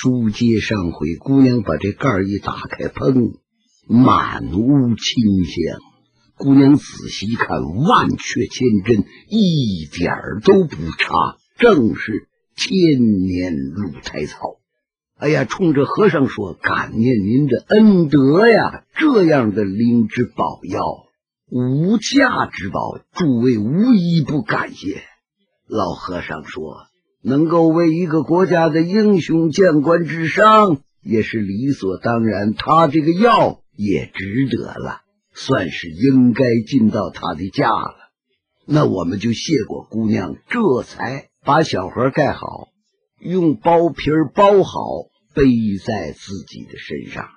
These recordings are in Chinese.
书接上回，姑娘把这盖儿一打开，砰，满屋清香。姑娘仔细一看，万雀千真，一点儿都不差，正是千年鹿胎草。哎呀，冲着和尚说：“感念您的恩德呀！这样的灵芝宝药，无价之宝，诸位无一不感谢。”老和尚说：“能够为一个国家的英雄见官治伤，也是理所当然。他这个药也值得了。”算是应该尽到他的价了，那我们就谢过姑娘，这才把小盒盖好，用包皮包好，背在自己的身上。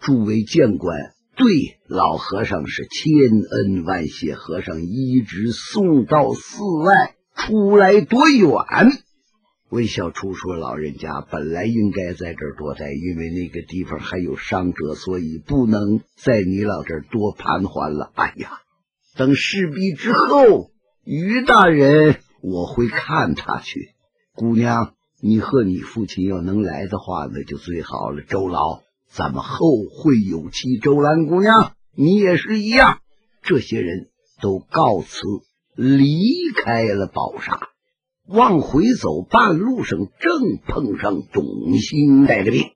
诸位将官对老和尚是千恩万谢，和尚一直送到寺外，出来多远？魏小初说：“老人家本来应该在这儿多待，因为那个地方还有伤者，所以不能在你老这儿多盘桓了。哎呀，等事毕之后，于大人我会看他去。姑娘，你和你父亲要能来的话，那就最好了。周老，咱们后会有期。周兰姑娘，你也是一样。这些人都告辞离开了宝刹。”往回走，半路上正碰上董兴带着病。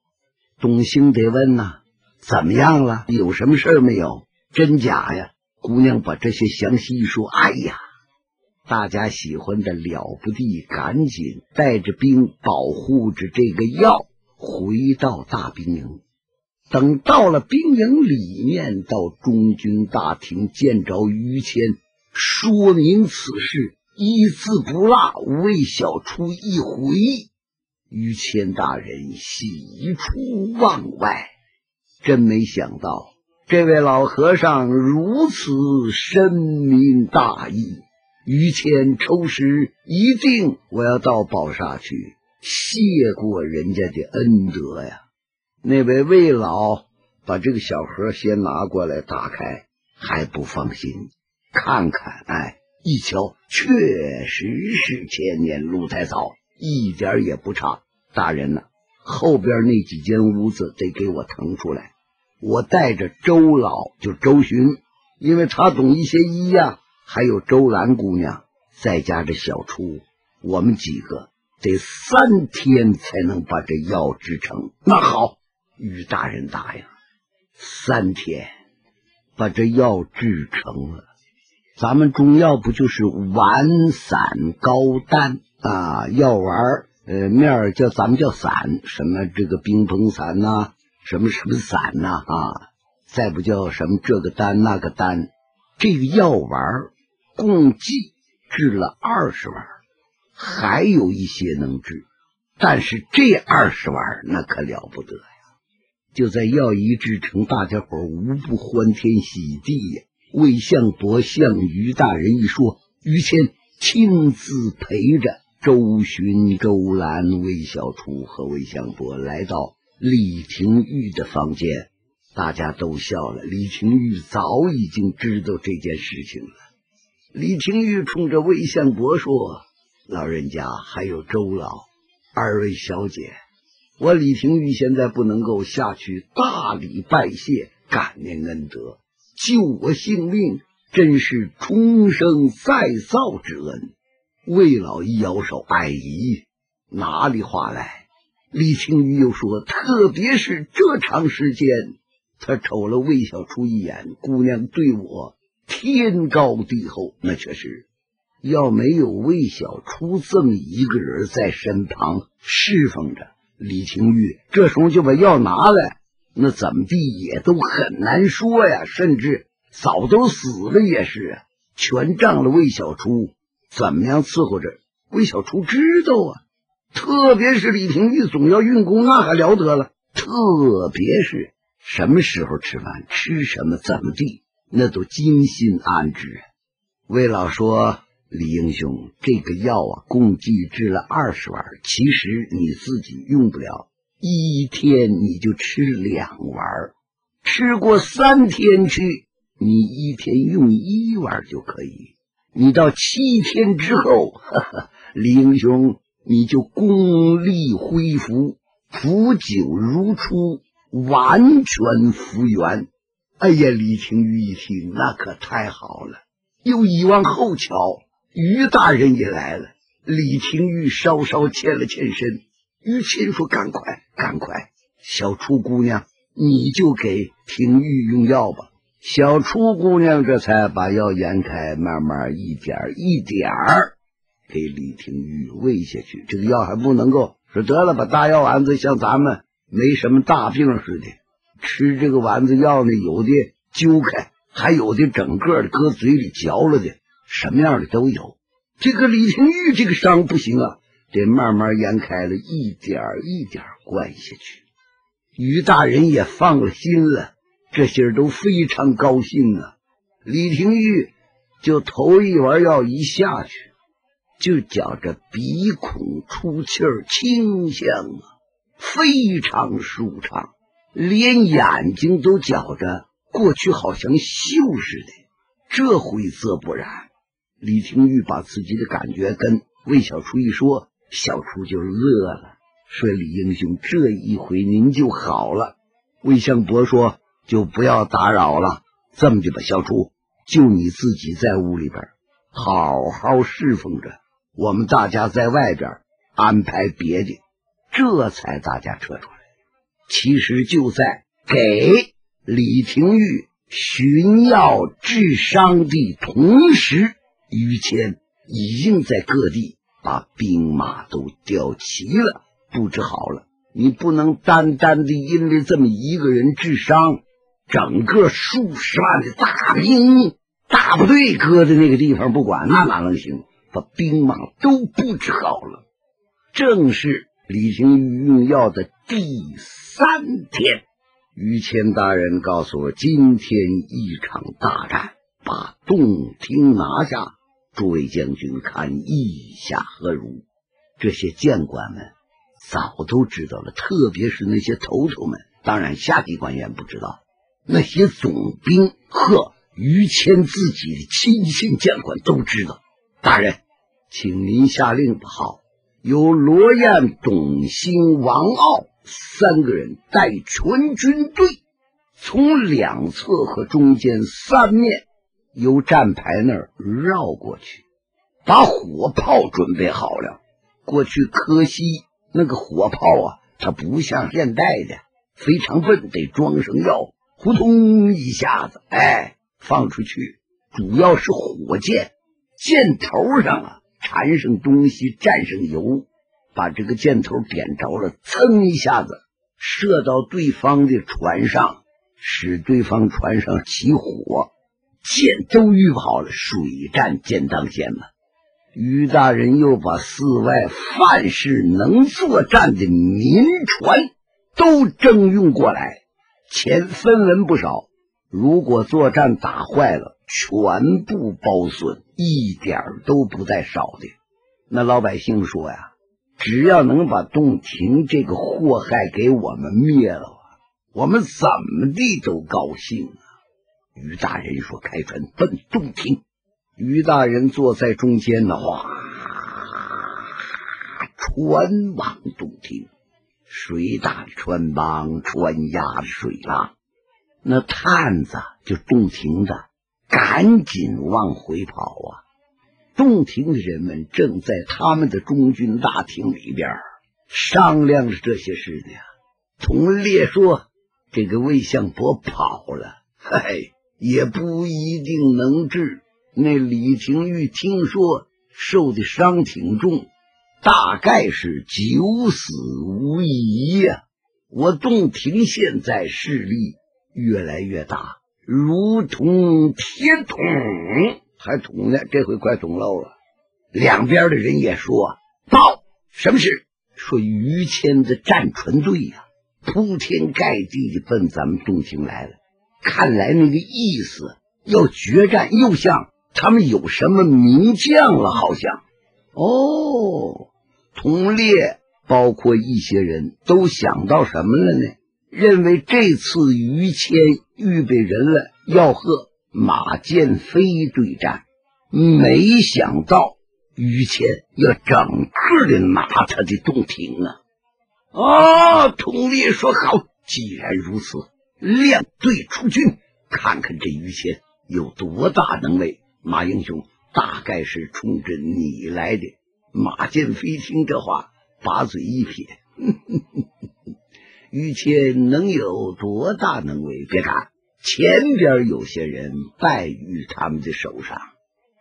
董兴得问呐：“怎么样了？有什么事没有？真假呀？”姑娘把这些详细一说。哎呀，大家喜欢的了不地，赶紧带着兵保护着这个药，回到大兵营。等到了兵营里面，到中军大厅见着于谦，说明此事。一字不落，魏小初一回，于谦大人喜出望外，真没想到这位老和尚如此深明大义。于谦抽时一定我要到宝刹去谢过人家的恩德呀。那位魏老把这个小盒先拿过来打开，还不放心，看看，哎。一瞧，确实是千年鹿胎草，一点也不差。大人呢，后边那几间屋子得给我腾出来。我带着周老，就周巡，因为他懂一些医呀。还有周兰姑娘，再加这小初，我们几个得三天才能把这药制成。那好，于大人答应，三天把这药制成了。咱们中药不就是丸散膏丹啊？药丸呃，面儿叫咱们叫散，什么这个冰硼散呐，什么什么散呐啊？再不叫什么这个丹那个丹，这个药丸共计治了二十丸，还有一些能治，但是这二十丸那可了不得呀！就在药一制成，大家伙无不欢天喜地呀。魏相伯向于大人一说，于谦亲自陪着周巡、周兰、魏小初和魏相伯来到李廷玉的房间，大家都笑了。李廷玉早已经知道这件事情了。李廷玉冲着魏相伯说：“老人家还有周老二位小姐，我李廷玉现在不能够下去大礼拜谢，感念恩德。”救我性命，真是重生再造之恩。魏老一摇手，哎，哪里话来？李青玉又说：“特别是这长时间，他瞅了魏小初一眼，姑娘对我天高地厚，那却是要没有魏小初这么一个人在身旁侍奉着，李青玉这时候就把药拿来。”那怎么地也都很难说呀，甚至早都死了也是，全仗了魏小初怎么样伺候着。魏小初知道啊，特别是李廷玉总要运功，那还了得了。特别是什么时候吃饭，吃什么，怎么地，那都精心安置。魏老说：“李英雄，这个药啊，共计制了二十丸，其实你自己用不了。”一天你就吃两丸，吃过三天去，你一天用一丸就可以。你到七天之后，李英雄你就功力恢复，普酒如初，完全复原。哎呀，李廷玉一听，那可太好了。又一往后瞧，于大人也来了。李廷玉稍稍欠了欠身，于谦说：“赶快，赶快，小楚姑娘，你就给廷玉用药吧。”小楚姑娘这才把药研开，慢慢一点一点给李廷玉喂下去。这个药还不能够说得了，把大药丸子像咱们没什么大病似的。吃这个丸子药呢，有的揪开，还有的整个的搁嘴里嚼了的，什么样的都有。这个李廷玉这个伤不行啊，得慢慢研开了，一点一点灌下去。于大人也放了心了，这些人都非常高兴啊。李廷玉就头一丸药一下去，就觉着鼻孔出气儿清香啊，非常舒畅。连眼睛都觉着过去好像锈似的，这回则不然。李廷玉把自己的感觉跟魏小初一说，小初就乐了，说：“李英雄，这一回您就好了。”魏相伯说：“就不要打扰了，这么的吧，小初，就你自己在屋里边好好侍奉着，我们大家在外边安排别的。”这才大家撤出来。其实就在给李廷玉寻药治伤的同时，于谦已经在各地把兵马都调齐了，布置好了。你不能单单的因为这么一个人治伤，整个数十万的大兵大部队搁在那个地方不管，那哪能行？把兵马都布置好了，正是李廷玉用药的第。三天，于谦大人告诉我，今天一场大战，把洞庭拿下。诸位将军看意下何如？这些将官们早都知道了，特别是那些头头们，当然下级官员不知道。那些总兵和于谦自己的亲信将官都知道。大人，请您下令吧。好，由罗彦、董兴、王傲。三个人带全军队，从两侧和中间三面由站牌那儿绕过去，把火炮准备好了。过去可惜那个火炮啊，它不像现代的非常笨，得装上药，呼通一下子，哎，放出去。主要是火箭，箭头上啊缠上东西，蘸上油。把这个箭头点着了，噌一下子射到对方的船上，使对方船上起火。箭都预备好了，水战箭当先嘛。于大人又把寺外凡是能作战的民船都征用过来，钱分文不少。如果作战打坏了，全部包损，一点都不带少的。那老百姓说呀。只要能把洞庭这个祸害给我们灭了，我们怎么地都高兴啊！于大人说：“开船奔洞庭。”于大人坐在中间的话，船往洞庭，水大的船帮，船压水浪，那探子就洞庭的赶紧往回跑啊！洞庭的人们正在他们的中军大厅里边商量着这些事呢。同列说：“这个魏相伯跑了，嗨，也不一定能治。那李廷玉听说受的伤挺重，大概是九死无疑呀。我洞庭现在势力越来越大，如同铁桶。”还捅呢，这回快捅漏了。两边的人也说报什么事？说于谦的战船队呀，铺天盖地的奔咱们洞庭来了。看来那个意思要决战，又像他们有什么名将了，好像。哦，同列包括一些人都想到什么了呢？认为这次于谦预备人了，要和。马建飞对战，没想到于谦要整个的拿他的洞庭啊！啊！佟烈说：“好，既然如此，亮队出军，看看这于谦有多大能耐。”马英雄大概是冲着你来的。马建飞听这话，把嘴一撇：“ 于谦能有多大能为？别看前边有些人败于他们的手上，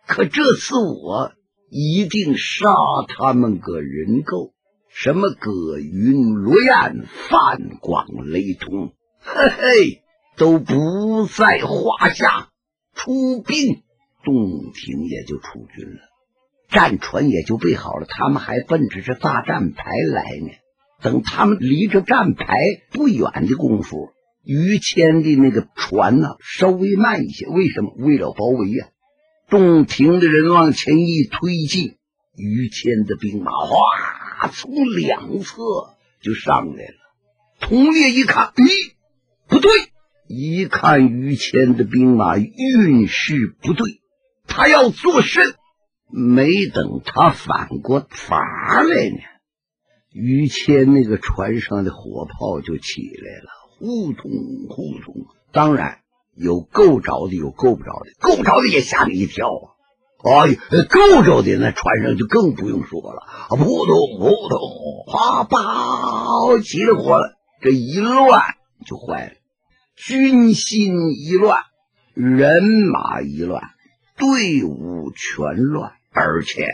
可这次我一定杀他们个人够。什么葛云、罗燕、范广、雷通，嘿嘿，都不在话下。出兵，洞庭也就出军了。”战船也就备好了，他们还奔着这大站牌来呢。等他们离这站牌不远的功夫，于谦的那个船呢稍微慢一些。为什么？为了包围呀！洞庭的人往前一推进，于谦的兵马哗从两侧就上来了。佟烈一看，咦，不对！一看于谦的兵马运势不对，他要做甚？没等他反过法来呢，于谦那个船上的火炮就起来了，呼通呼通。当然有够着的，有够不着的。够着的也吓你一跳啊！哎，够着的那船上就更不用说了，扑通扑通，哗吧起了火了。这一乱就坏了，军心一乱，人马一乱，队伍全乱。而且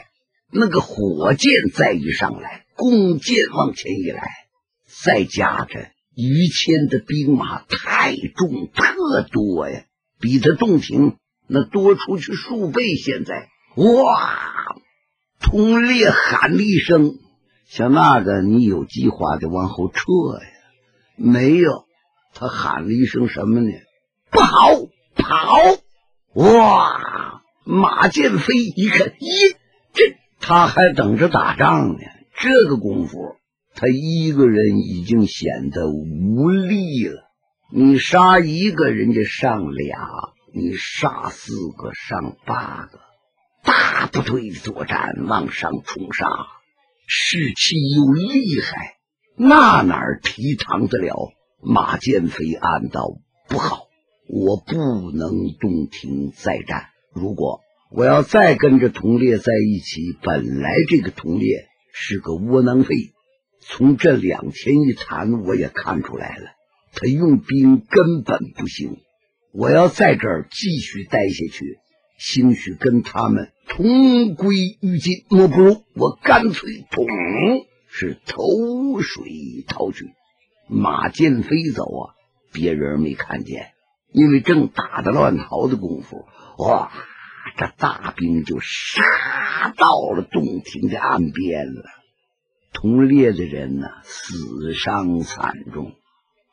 那个火箭再一上来，弓箭往前一来，再加着于谦的兵马太重特多呀，比他洞庭那多出去数倍。现在哇，通烈喊了一声，像那个你有计划的往后撤呀？没有，他喊了一声什么呢？不好，跑！哇！马建飞一看，咦，这他还等着打仗呢。这个功夫，他一个人已经显得无力了。你杀一个人家上俩，你杀四个上八个，大部队作战往上冲杀，士气又厉害，那哪儿提扛得了？马建飞暗道：不好，我不能动停再战。如果我要再跟着同烈在一起，本来这个同烈是个窝囊废，从这两天一谈，我也看出来了，他用兵根本不行。我要在这儿继续待下去，兴许跟他们同归于尽。莫不如我干脆捅，是投水逃去。马建飞走啊，别人没看见，因为正打的乱逃的功夫，哇！这大兵就杀到了洞庭的岸边了，同列的人呢死伤惨重。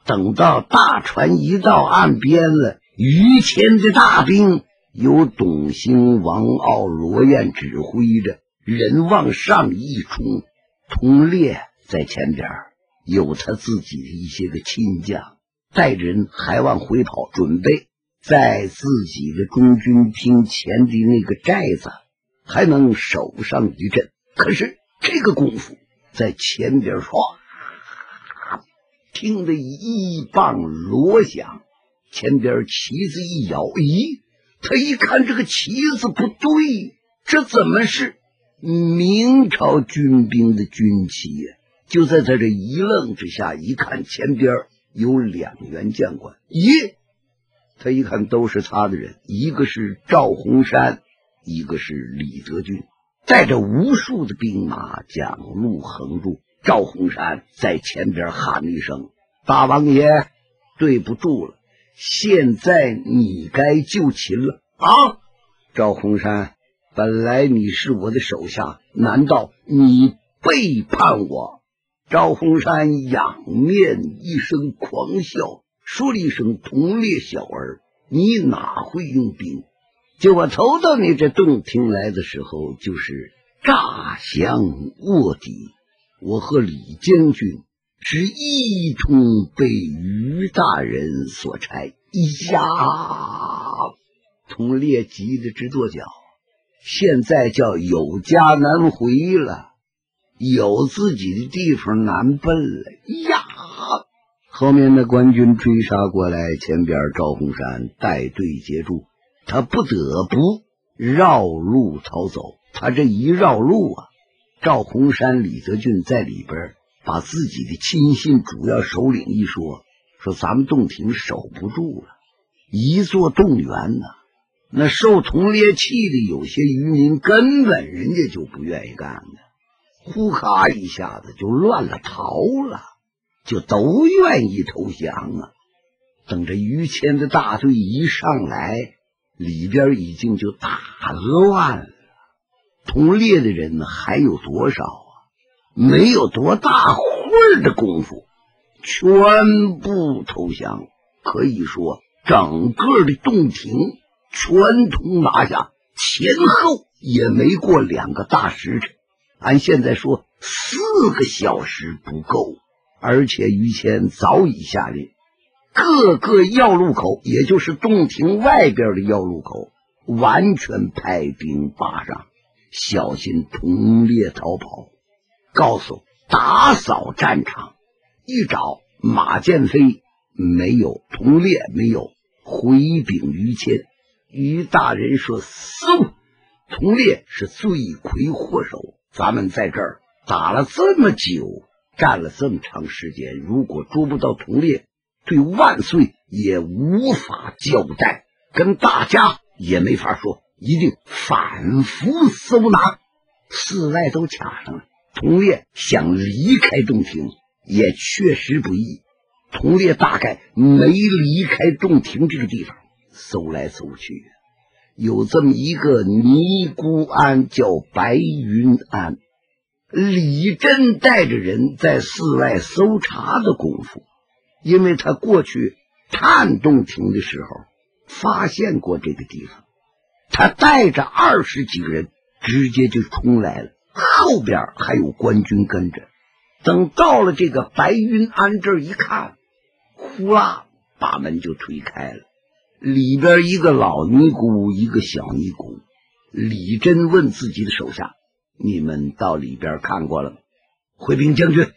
等到大船一到岸边了，于谦的大兵由董兴、王傲、罗彦指挥着，人往上一冲，同列在前边，有他自己的一些个亲将，带着人还往回跑，准备。在自己的中军厅前的那个寨子，还能守上一阵。可是这个功夫，在前边唰，听得一棒锣响，前边旗子一摇，咦，他一看这个旗子不对，这怎么是明朝军兵的军旗呀？就在他这一愣之下，一看前边有两员将官，咦？他一看都是他的人，一个是赵洪山，一个是李德军，带着无数的兵马将路横住。赵洪山在前边喊了一声：“大王爷，对不住了，现在你该就擒了。”啊，赵洪山，本来你是我的手下，难道你背叛我？赵洪山仰面一声狂笑。说了一声：“同列小儿，你哪会用兵？就我投到你这洞庭来的时候，就是诈降卧底。我和李将军是一同被于大人所差。呀，同列急得直跺脚。现在叫有家难回了，有自己的地方难奔了。呀！后面的官军追杀过来，前边赵洪山带队截住，他不得不绕路逃走。他这一绕路啊，赵洪山、李泽俊在里边把自己的亲信、主要首领一说，说咱们洞庭守不住了，一座洞源呢，那受同列气的有些渔民根本人家就不愿意干的。呼咔一下子就乱了逃了，就都愿意投降啊！等着于谦的大队一上来，里边已经就打乱了。同列的人呢还有多少啊？没有多大会儿的功夫，全部投降。可以说，整个的洞庭全通拿下，前后也没过两个大时辰。按现在说，四个小时不够，而且于谦早已下令，各个要路口，也就是洞庭外边的要路口，完全派兵把上，小心同列逃跑。告诉打扫战场，一找马建飞没有，同列没有，回禀于谦，于大人说：“嗖，同列是罪魁祸首。”咱们在这儿打了这么久，战了这么长时间，如果捉不到同列，对万岁也无法交代，跟大家也没法说，一定反复搜拿，四外都卡上了。同列想离开洞庭，也确实不易。同列大概没离开洞庭这个地方，搜来搜去。有这么一个尼姑庵，叫白云庵。李真带着人在寺外搜查的功夫，因为他过去探洞庭的时候发现过这个地方，他带着二十几个人直接就冲来了，后边还有官军跟着。等到了这个白云庵这儿一看，呼啦，把门就推开了。里边一个老尼姑，一个小尼姑。李真问自己的手下：“你们到里边看过了吗？”回禀将军：“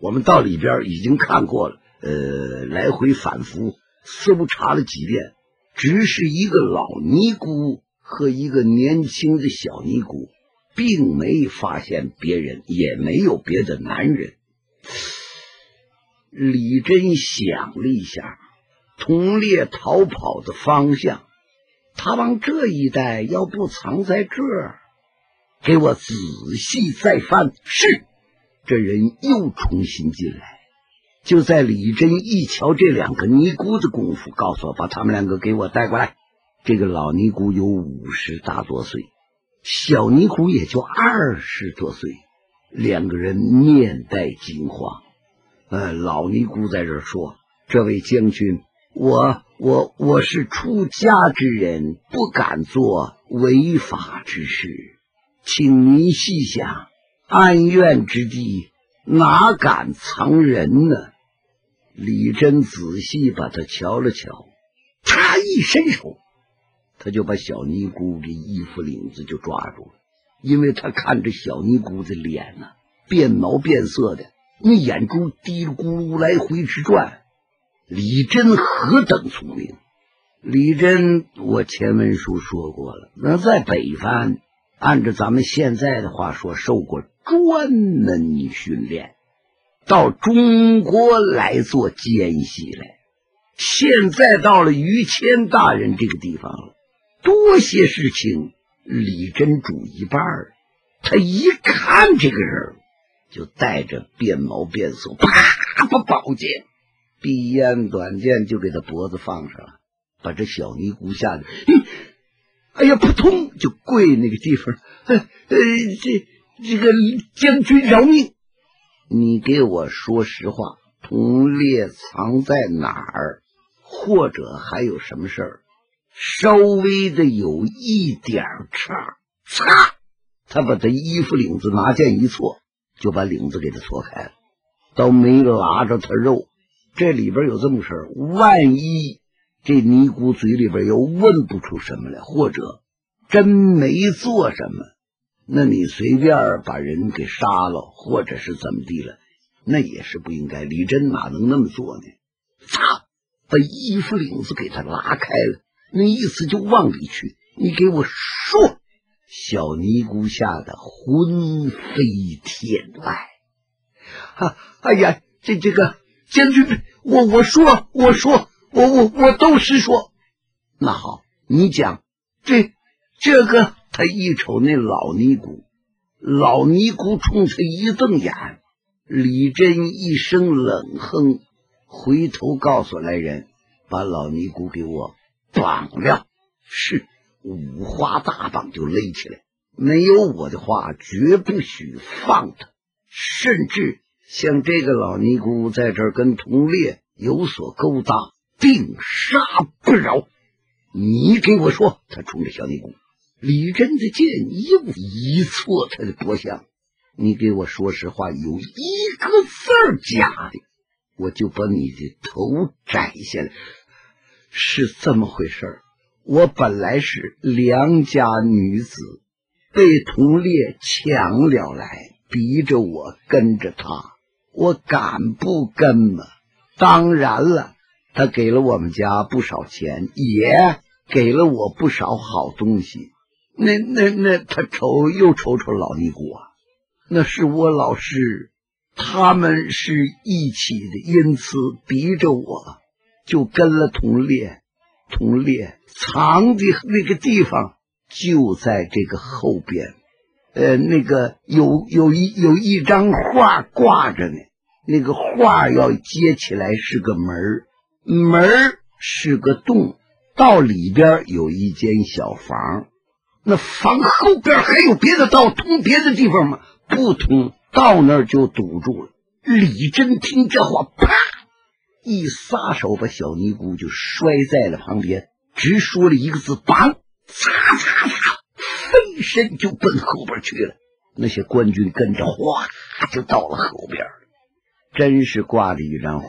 我们到里边已经看过了，呃，来回反复搜查了几遍，只是一个老尼姑和一个年轻的小尼姑，并没发现别人，也没有别的男人。”李真想了一下。同列逃跑的方向，他往这一带，要不藏在这儿，给我仔细再翻。是，这人又重新进来。就在李真一瞧这两个尼姑的功夫，告诉我把他们两个给我带过来。这个老尼姑有五十大多岁，小尼姑也就二十多岁，两个人面带惊慌。呃，老尼姑在这说：“这位将军。”我我我是出家之人，不敢做违法之事，请您细想，安院之地哪敢藏人呢？李真仔细把他瞧了瞧，他一伸手，他就把小尼姑的衣服领子就抓住了，因为他看着小尼姑的脸呢，变毛变色的，那眼珠嘀咕噜来回直转。李真何等聪明！李真，我前文书说过了，那在北藩，按照咱们现在的话说，受过专门训练，到中国来做奸细来。现在到了于谦大人这个地方了，多些事情，李真主一半儿他一看这个人，就带着变毛变色，啪，把宝剑。闭烟短剑就给他脖子放上了，把这小尼姑吓得，哎呀，扑通就跪那个地方。呃，这这个将军饶命！你给我说实话，同列藏在哪儿？或者还有什么事儿？稍微的有一点差，擦！他把他衣服领子拿剑一错，就把领子给他错开了，都没拉着他肉。这里边有这么事儿，万一这尼姑嘴里边又问不出什么来，或者真没做什么，那你随便把人给杀了，或者是怎么地了，那也是不应该。李真哪能那么做呢？把衣服领子给他拉开了，那意思就往里去。你给我说！小尼姑吓得魂飞天外。啊！哎呀，这这个将军，我我说我说我我我都是说。那好，你讲这这个。他一瞅那老尼姑，老尼姑冲他一瞪眼。李真一声冷哼，回头告诉来人，把老尼姑给我绑了。是五花大绑就勒起来，没有我的话，绝不许放他。甚至像这个老尼姑在这儿跟同列有所勾搭，定杀不饶。你给我说，他冲着小尼姑。李真的剑一舞一错，他的脖项。你给我说实话，有一个字假的，我就把你的头摘下来。是这么回事我本来是良家女子，被同烈抢了来，逼着我跟着他，我敢不跟吗？当然了，他给了我们家不少钱，也给了我不少好东西。那那那，他瞅又瞅瞅老尼姑啊，那是我老师，他们是一起的，因此逼着我就跟了同烈。同烈藏的那个地方就在这个后边，呃，那个有有一有一张画挂着呢，那个画要接起来是个门门是个洞，到里边有一间小房。那房后边还有别的道通别的地方吗？不通，到那儿就堵住了。李真听这话，啪一撒手，把小尼姑就摔在了旁边，只说了一个字：“绑！”擦擦擦，一身就奔后边去了。那些官军跟着，哗就到了后边。真是挂着一张画，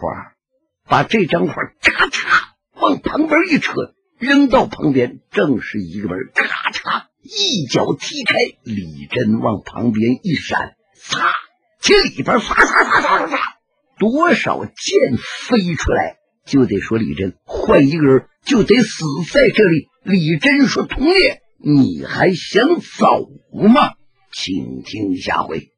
把这张画咔嚓往旁边一扯。扔到旁边，正是一个门，咔嚓一脚踢开，李真往旁边一闪，擦，这里边唰唰唰唰唰，多少箭飞出来，就得说李真换一个人就得死在这里。李真说：“同意，你还想走吗？请听下回。”